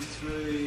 two,